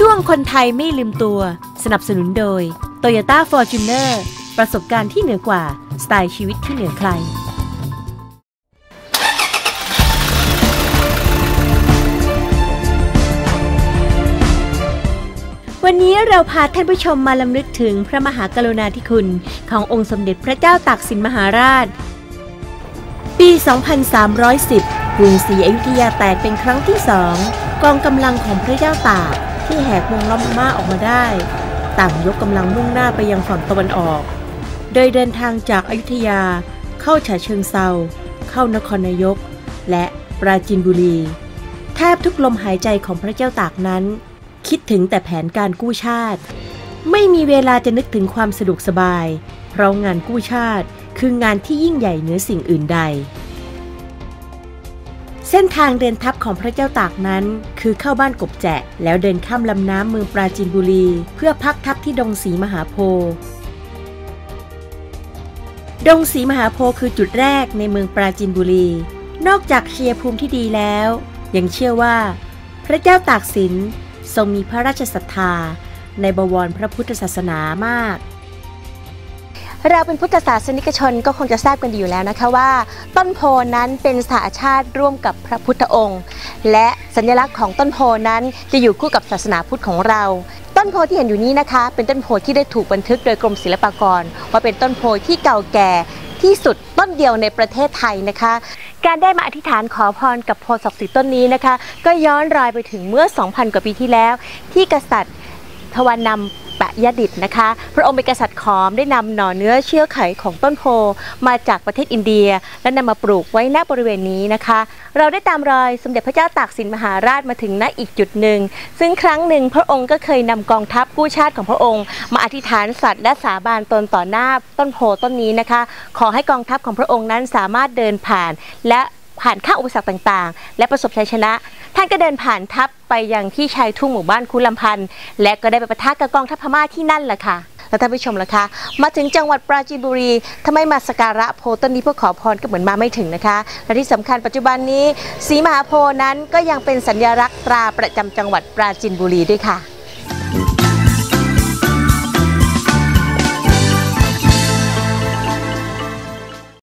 ช่วงคนไทยไม่ลืมตัว สนับสนุนโดย Toyota Fortuner ประสบการณ์ที่เหนือกว่า สไตล์ชีวิตที่เหนือใคร วันนี้เราพาท่านผู้ชมมาลำลึกถึงพระมหากรุณาธิคุณ ขององค์สมเด็จพระเจ้าตากสินมหาราช ปี 2310กรุงศรีอยุธยาแตกเป็นครั้งที่สองกองกำลังของพระเจ้าตาก ที่แหกเมืองล้อมมาออกมาได้ ต่างยกกำลังมุ่งหน้าไปยังฝั่งตะวันออก โดยเดินทางจากอายุทยาเข้าฉะเชิงเซาเข้านครนายก และปราจีนบุรี แทบทุกลมหายใจของพระเจ้าตากนั้น คิดถึงแต่แผนการกู้ชาติ ไม่มีเวลาจะนึกถึงความสะดวกสบาย เพราะงานกู้ชาติคืองานที่ยิ่งใหญ่เหนือสิ่งอื่นใด เส้นทางเดินทัพของพระเจ้าตากนั้น คือเข้าบ้านกบแจะแล้วเดินข้ามลำน้ำเมืองปราจีนบุรี เพื่อพักทัพที่ดงศรีมหาโพธิ์ดงศรีมหาโพธิ์คือจุดแรกในเมืองปราจีนบุรี นอกจากเชียร์ภูมิที่ดีแล้ว ยังเชื่อว่า พระเจ้าตากสินทรงมีพระราชศรัทธา ในบวรพระพุทธศาสนามาก เราเป็นพุทธศาสนิกชนก็คงจะทราบกันดีอยู่แล้วนะคะว่า ต้นโพนั้นเป็นสหชาติร่วมกับพระพุทธองค์ และสัญลักษณ์ของต้นโพนั้นจะอยู่คู่กับศาสนาพุทธของเรา ต้นโพที่เห็นอยู่นี้นะคะ เป็นต้นโพที่ได้ถูกบันทึกโดยกรมศิลปากร ว่าเป็นต้นโพที่เก่าแก่ที่สุดต้นเดียวในประเทศไทยนะคะ การได้มาอธิษฐานขอพรกับโพศักดิ์สิทธิ์ต้นนี้นะคะ ก็ย้อนรอยไปถึงเมื่อ 2,000 กว่าปีที่แล้ว ที่กษัตริย์ทวานำ ปะยดิตนะคะ พระองค์เป็นกษัตริย์ขอมได้นำหน่อเนื้อเชื้อไขของต้นโพมาจากประเทศอินเดีย และนำมาปลูกไว้ณบริเวณนี้นะคะ เราได้ตามรอยสมเด็จพระเจ้าตากสินมหาราชมาถึงณอีกจุดหนึ่ง ซึ่งครั้งหนึ่งพระองค์ก็เคยนำกองทัพกู้ชาติของพระองค์ มาอธิษฐานสัตว์และสาบานตนต่อหน้าต้นโพต้นนี้นะคะ ขอให้กองทัพของพระองค์นั้นสามารถเดินผ่าน และ ผ่านข้าอุปสรรคต่างๆ และประสบชัยชนะ ท่านก็เดินผ่านทัพไปยังที่ชายทุ่งหมู่บ้านคุลำพันธ์และก็ได้ไปปะทะกับกองทัพพม่าที่นั่นแหละค่ะแล้วท่านผู้ชมล่ะคะ มาถึงจังหวัดปราจีนบุรีทำไมมาสการะโพต้นนี้เพื่อขอพรก็เหมือนมาไม่ถึงนะคะ และที่สำคัญปัจจุบันนี้สีมหาโพนั้นก็ยังเป็นสัญลักษณ์ตราประจำจังหวัดปราจีนบุรีด้วยค่ะ